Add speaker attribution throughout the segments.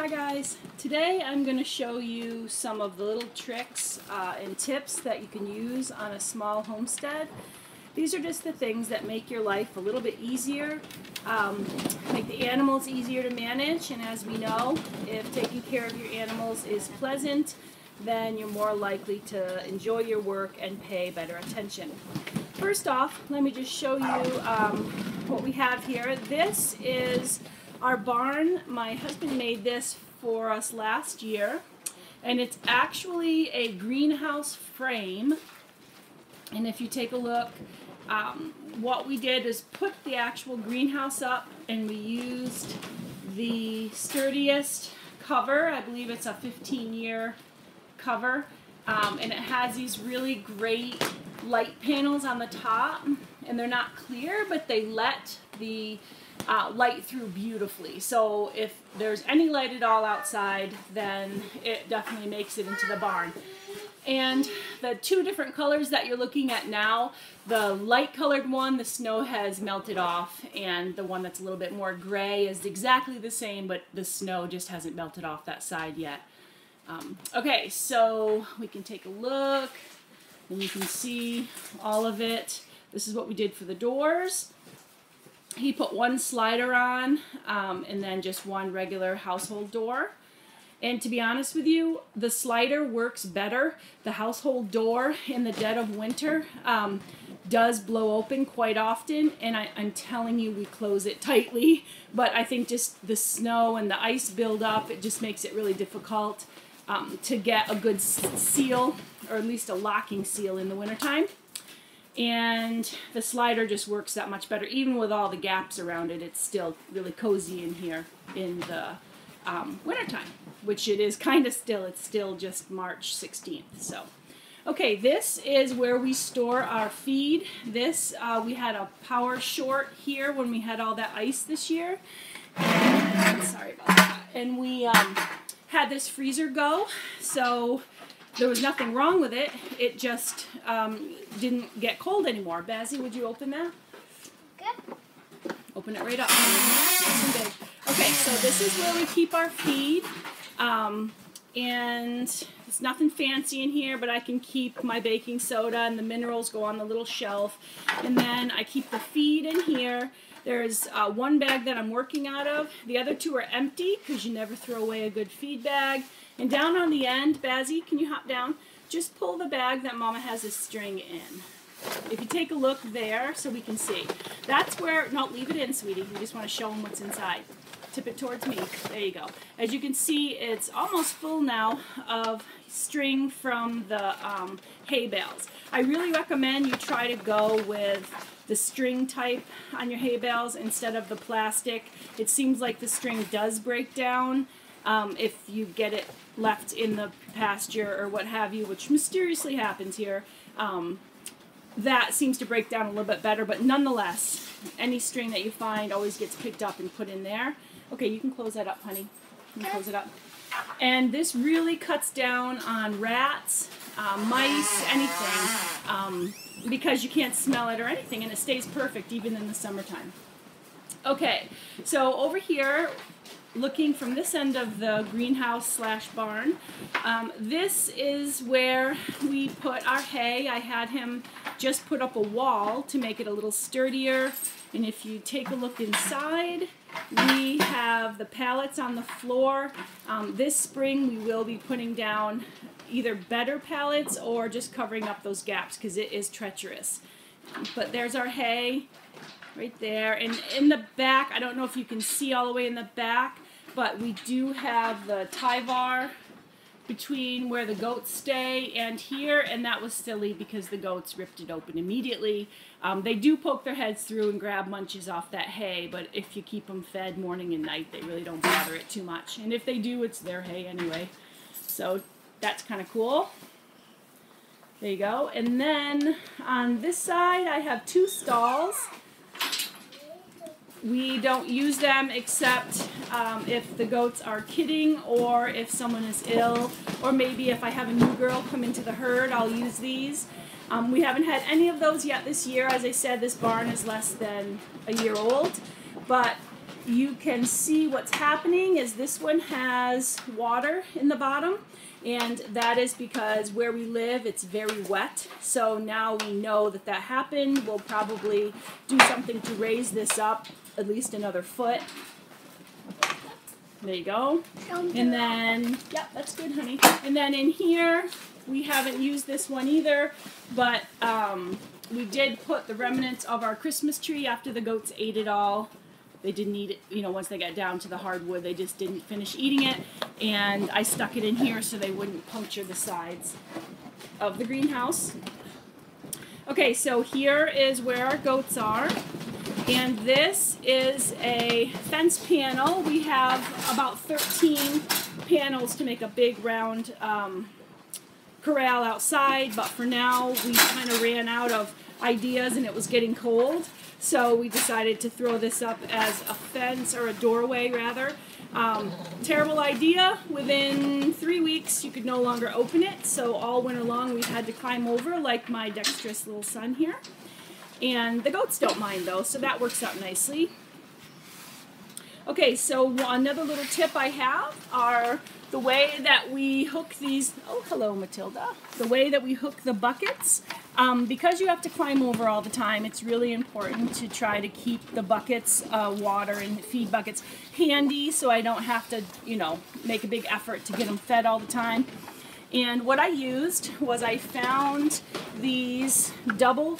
Speaker 1: Hi guys, today I'm going to show you some of the little tricks uh, and tips that you can use on a small homestead. These are just the things that make your life a little bit easier, um, make the animals easier to manage, and as we know, if taking care of your animals is pleasant, then you're more likely to enjoy your work and pay better attention. First off, let me just show you um, what we have here. This is our barn, my husband made this for us last year, and it's actually a greenhouse frame. And if you take a look, um, what we did is put the actual greenhouse up and we used the sturdiest cover. I believe it's a 15 year cover. Um, and it has these really great light panels on the top and they're not clear but they let the uh, light through beautifully. So if there's any light at all outside, then it definitely makes it into the barn. And the two different colors that you're looking at now, the light colored one, the snow has melted off, and the one that's a little bit more gray is exactly the same, but the snow just hasn't melted off that side yet. Um, okay, so we can take a look, and you can see all of it. This is what we did for the doors he put one slider on um, and then just one regular household door. And to be honest with you, the slider works better. The household door in the dead of winter um, does blow open quite often, and I, am telling you, we close it tightly. But I think just the snow and the ice build up, it just makes it really difficult um, to get a good seal, or at least a locking seal in the wintertime and the slider just works that much better. Even with all the gaps around it it's still really cozy in here in the um, wintertime which it is kind of still. It's still just March 16th so. Okay this is where we store our feed. This uh, we had a power short here when we had all that ice this year. Sorry about that. And we um, had this freezer go so there was nothing wrong with it. It just um, didn't get cold anymore. Bazzy, would you open that?
Speaker 2: Good.
Speaker 1: Open it right up. Okay, so this is where we keep our feed. Um, and it's nothing fancy in here, but I can keep my baking soda and the minerals go on the little shelf. And then I keep the feed in here. There's uh, one bag that I'm working out of. The other two are empty because you never throw away a good feed bag. And down on the end, Bazzy, can you hop down? Just pull the bag that Mama has a string in. If you take a look there so we can see. That's where, no, leave it in, sweetie. You just want to show them what's inside. Tip it towards me. There you go. As you can see, it's almost full now of string from the um, hay bales. I really recommend you try to go with the string type on your hay bales instead of the plastic. It seems like the string does break down um, if you get it left in the pasture or what have you, which mysteriously happens here. Um, that seems to break down a little bit better, but nonetheless, any string that you find always gets picked up and put in there. Okay, you can close that up, honey. You can close it up. And this really cuts down on rats, uh, mice, anything, um, because you can't smell it or anything, and it stays perfect even in the summertime. Okay, so over here looking from this end of the greenhouse slash barn. Um, this is where we put our hay. I had him just put up a wall to make it a little sturdier. And if you take a look inside, we have the pallets on the floor. Um, this spring we will be putting down either better pallets or just covering up those gaps because it is treacherous. But there's our hay right there. And in the back, I don't know if you can see all the way in the back, but we do have the tie bar between where the goats stay and here, and that was silly because the goats ripped it open immediately. Um, they do poke their heads through and grab munches off that hay, but if you keep them fed morning and night, they really don't bother it too much. And if they do, it's their hay anyway. So that's kind of cool. There you go. And then on this side, I have two stalls. We don't use them except um, if the goats are kidding or if someone is ill or maybe if I have a new girl come into the herd, I'll use these. Um, we haven't had any of those yet this year. As I said, this barn is less than a year old, but you can see what's happening is this one has water in the bottom and that is because where we live it's very wet. So now we know that that happened. We'll probably do something to raise this up at least another foot. There you go. And then yeah that's good honey. And then in here we haven't used this one either but um, we did put the remnants of our christmas tree after the goats ate it all they didn't eat it, you know, once they got down to the hardwood, they just didn't finish eating it. And I stuck it in here so they wouldn't puncture the sides of the greenhouse. Okay, so here is where our goats are. And this is a fence panel. We have about 13 panels to make a big round um, corral outside, but for now we kind of ran out of ideas and it was getting cold. So we decided to throw this up as a fence or a doorway rather. Um, terrible idea. Within three weeks, you could no longer open it. So all winter long, we've had to climb over, like my dexterous little son here. And the goats don't mind though, so that works out nicely. Okay, so another little tip I have are the way that we hook these, oh hello Matilda, the way that we hook the buckets, um, because you have to climb over all the time, it's really important to try to keep the buckets, uh, water and feed buckets handy so I don't have to, you know, make a big effort to get them fed all the time. And what I used was I found these double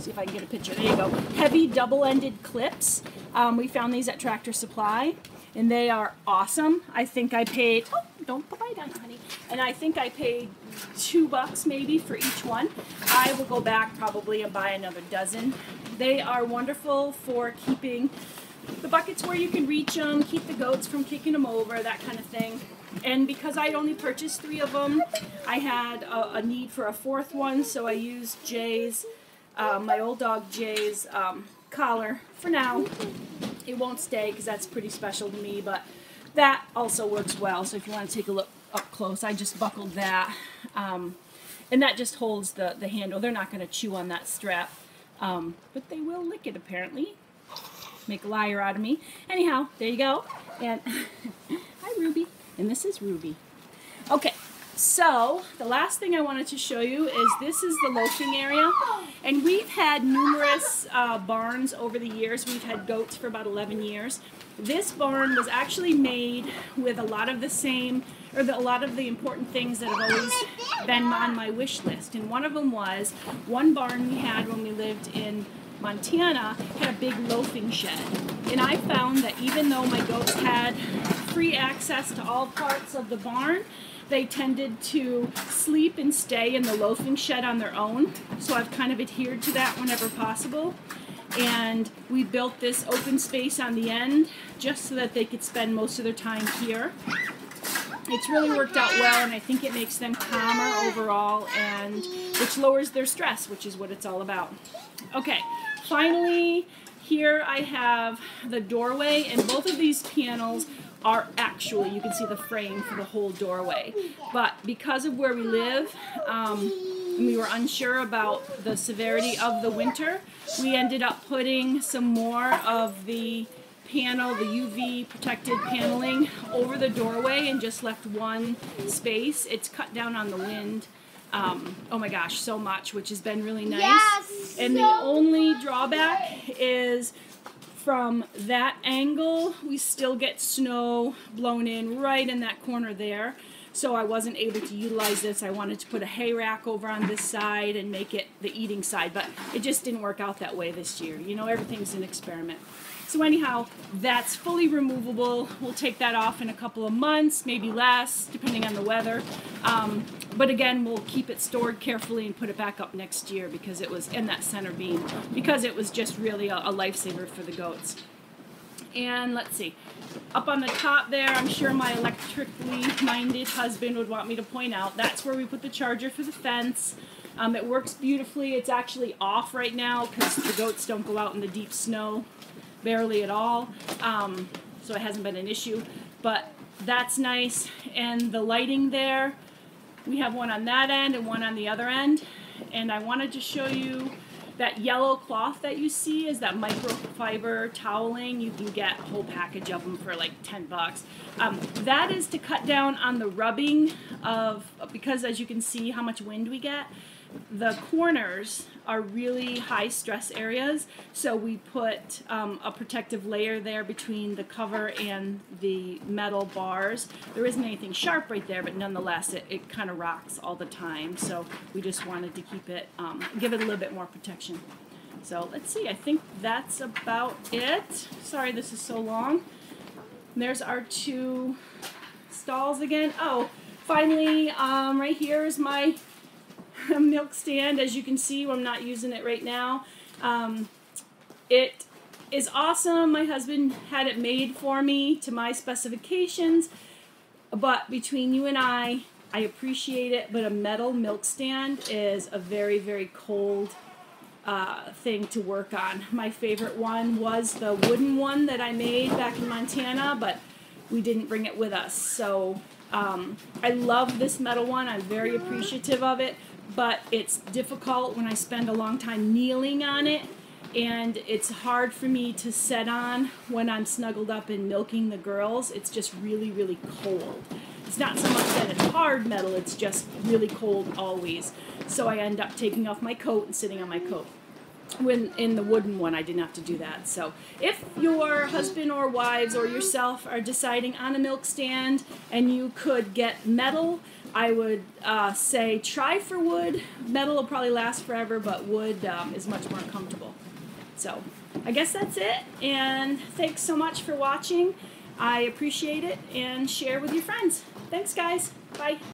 Speaker 1: see if I can get a picture. There you go. Heavy double-ended clips. Um, we found these at Tractor Supply and they are awesome. I think I paid, oh, don't bite on honey. And I think I paid two bucks maybe for each one. I will go back probably and buy another dozen. They are wonderful for keeping the buckets where you can reach them, keep the goats from kicking them over, that kind of thing. And because I only purchased three of them, I had a, a need for a fourth one, so I used Jay's, uh, my old dog Jay's um, collar for now it won't stay because that's pretty special to me, but that also works well. So if you want to take a look up close, I just buckled that. Um, and that just holds the, the handle. They're not going to chew on that strap, um, but they will lick it apparently. Make a liar out of me. Anyhow, there you go. And hi, Ruby. And this is Ruby. Okay, so the last thing I wanted to show you is this is the loafing area. And we've had numerous uh, barns over the years. We've had goats for about 11 years. This barn was actually made with a lot of the same, or the, a lot of the important things that have always been on my wish list. And one of them was one barn we had when we lived in Montana had a big loafing shed. And I found that even though my goats had free access to all parts of the barn, they tended to sleep and stay in the loafing shed on their own. So I've kind of adhered to that whenever possible. And we built this open space on the end just so that they could spend most of their time here. It's really worked out well and I think it makes them calmer overall and which lowers their stress, which is what it's all about. Okay, finally, here I have the doorway and both of these panels are actually, you can see the frame for the whole doorway. But because of where we live, um, we were unsure about the severity of the winter, we ended up putting some more of the panel, the UV protected paneling over the doorway and just left one space. It's cut down on the wind. Um, oh my gosh, so much, which has been really nice.
Speaker 2: Yes,
Speaker 1: and
Speaker 2: so
Speaker 1: the only drawback is from that angle, we still get snow blown in right in that corner there. So I wasn't able to utilize this. I wanted to put a hay rack over on this side and make it the eating side, but it just didn't work out that way this year. You know, everything's an experiment. So anyhow, that's fully removable. We'll take that off in a couple of months, maybe less, depending on the weather. Um, but again, we'll keep it stored carefully and put it back up next year because it was in that center beam, because it was just really a, a lifesaver for the goats. And let's see, up on the top there, I'm sure my electrically minded husband would want me to point out, that's where we put the charger for the fence. Um, it works beautifully. It's actually off right now because the goats don't go out in the deep snow barely at all. Um, so it hasn't been an issue. But that's nice. And the lighting there, we have one on that end and one on the other end. And I wanted to show you that yellow cloth that you see is that microfiber toweling. You can get a whole package of them for like 10 bucks. Um, that is to cut down on the rubbing of, because as you can see how much wind we get, the corners are really high stress areas, so we put um, a protective layer there between the cover and the metal bars. There isn't anything sharp right there, but nonetheless, it, it kind of rocks all the time, so we just wanted to keep it, um, give it a little bit more protection. So let's see, I think that's about it. Sorry this is so long. There's our two stalls again. Oh, finally, um, right here is my milk stand. As you can see, I'm not using it right now. Um, it is awesome. My husband had it made for me to my specifications. But between you and I, I appreciate it, but a metal milk stand is a very, very cold uh, thing to work on. My favorite one was the wooden one that I made back in Montana, but we didn't bring it with us. So um, I love this metal one. I'm very appreciative of it, but it's difficult when I spend a long time kneeling on it, and it's hard for me to set on when I'm snuggled up and milking the girls. It's just really, really cold. It's not so much that it's hard metal, it's just really cold always. So I end up taking off my coat and sitting on my coat. When in the wooden one, I didn't have to do that. So if your husband or wives or yourself are deciding on a milk stand and you could get metal, I would uh, say try for wood. Metal will probably last forever, but wood um, is much more comfortable. So I guess that's it. And thanks so much for watching. I appreciate it and share with your friends. Thanks, guys. Bye.